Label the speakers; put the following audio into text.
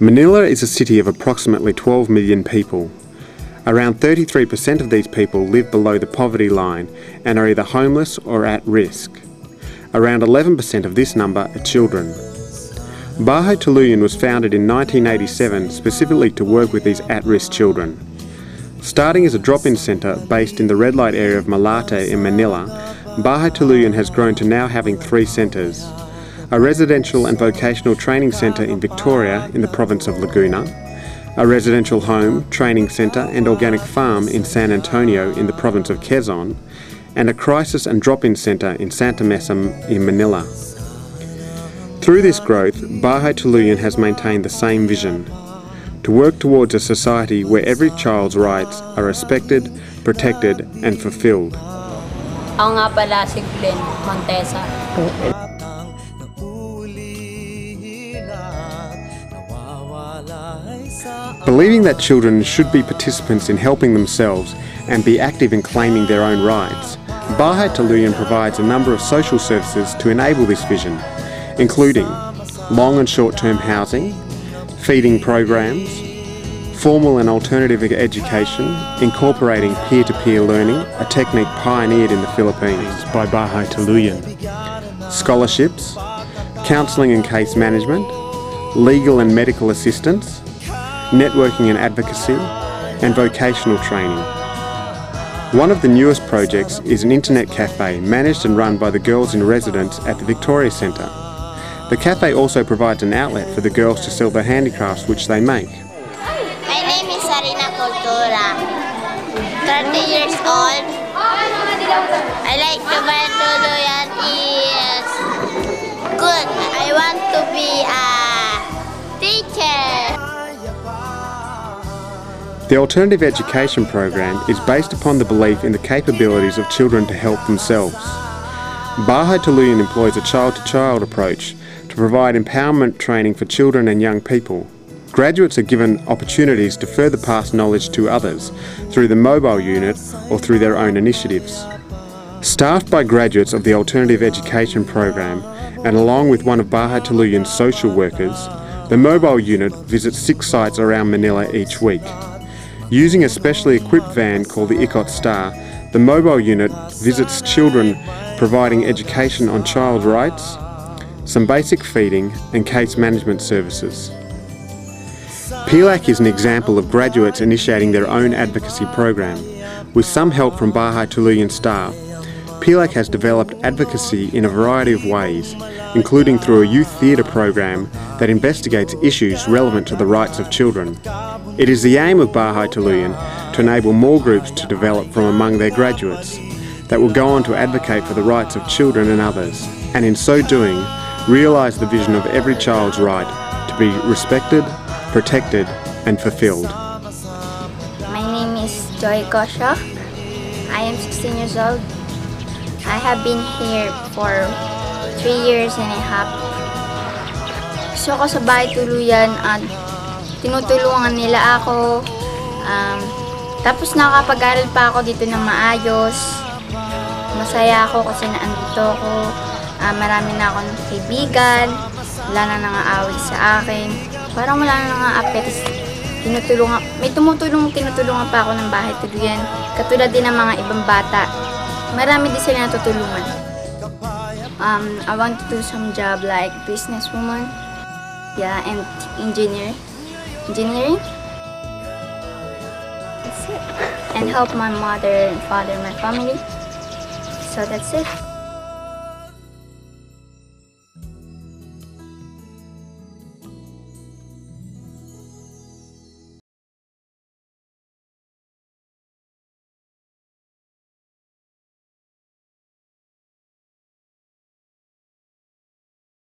Speaker 1: Manila is a city of approximately 12 million people. Around 33% of these people live below the poverty line and are either homeless or at risk. Around 11% of this number are children. Bahay Tuluyan was founded in 1987 specifically to work with these at-risk children. Starting as a drop-in centre based in the red light area of Malate in Manila, Bahay Tuluyan has grown to now having three centres. A residential and vocational training centre in Victoria in the province of Laguna, a residential home, training centre and organic farm in San Antonio in the province of Quezon, and a crisis and drop-in centre in Santa Mesa in Manila. Through this growth, Bahay Tuluyan has maintained the same vision, to work towards a society where every child's rights are respected, protected and fulfilled.
Speaker 2: Ako nga pala si Glenn Montesa.
Speaker 1: Believing that children should be participants in helping themselves and be active in claiming their own rights, Bahay Tuluyan provides a number of social services to enable this vision, including long and short-term housing, feeding programs, formal and alternative education, incorporating peer-to-peer learning, a technique pioneered in the Philippines by Bahay Tuluyan, scholarships, counselling and case management, legal and medical assistance, networking and advocacy, and vocational training. One of the newest projects is an internet cafe managed and run by the girls in residence at the Victoria Centre. The cafe also provides an outlet for the girls to sell their handicrafts which they make.
Speaker 3: My name is Sarina Cultura. 30 years old. I like to buy
Speaker 1: The Alternative Education Program is based upon the belief in the capabilities of children to help themselves. Bahay Tuluyan employs a child-to-child approach to provide empowerment training for children and young people. Graduates are given opportunities to further pass knowledge to others through the mobile unit or through their own initiatives. Staffed by graduates of the Alternative Education Program and along with one of Bahay Tuluyan's social workers, the mobile unit visits six sites around Manila each week. Using a specially equipped van called the ICOT Star, the mobile unit visits children providing education on child rights, some basic feeding and case management services. PILAC is an example of graduates initiating their own advocacy program. With some help from Bahay Tuluyan staff, PILAC has developed advocacy in a variety of ways, including through a youth theatre program that investigates issues relevant to the rights of children. It is the aim of Bahay Tuluyan to enable more groups to develop from among their graduates that will go on to advocate for the rights of children and others, and in so doing, realise the vision of every child's right to be respected, protected and fulfilled.
Speaker 3: My name is Joy Gosha. I am 16 years old. I have been here for 3 years and a half. So ako sa bahay tuluyan at tinutulungan nila ako. Um, tapos nakapag-aral pa ako dito ng maayos. Masaya ako kasi naandito ako. Ah, marami na akong kaibigan. Wala na nangaaway sa akin. Parang wala na nangaapit. Tinutulungan, may tumutulong, tinutulungan pa ako ng bahay tuluyan. Katulad din ng mga ibang bata. Marami din sila natutulungan. Um, I want to do some job like businesswoman. Yeah, and engineer. Engineering. That's it. And help my mother and father, my family. So that's it.